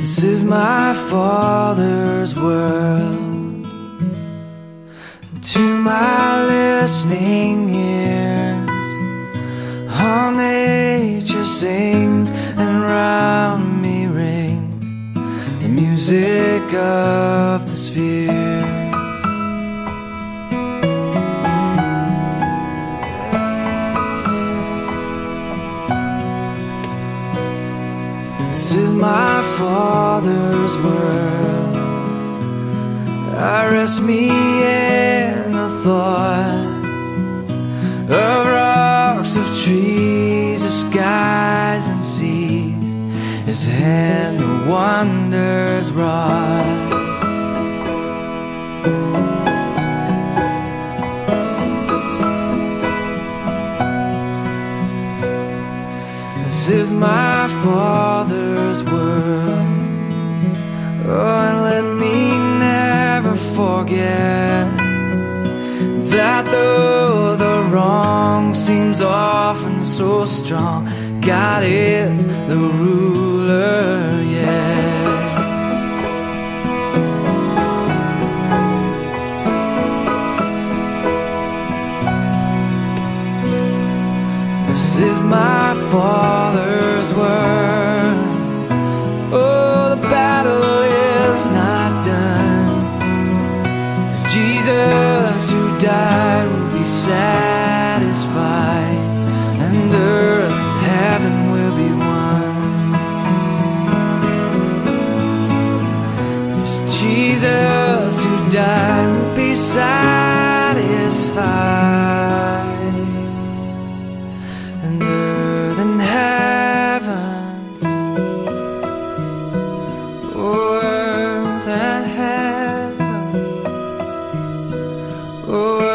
This is my Father's world. To my listening ears, all nature sings and round me rings the music of the spheres. My Father's world. I rest me in the thought of rocks, of trees, of skies and seas. His hand the wonders wrought. This is my Father's world. Oh, and let me never forget that though the wrong seems often so strong, God is This is my Father's word. Oh, the battle is not done. 'Cause Jesus who died will be satisfied, and earth and heaven will be one. It's Jesus who died will be satisfied. Oh.